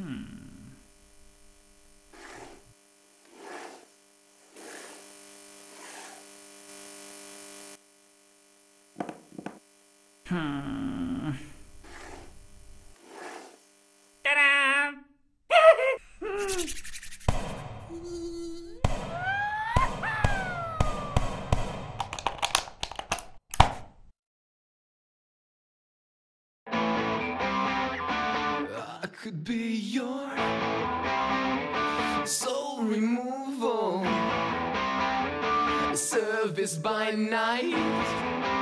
Hmm. Hmm. Ta-da! I could be your soul removal service by night.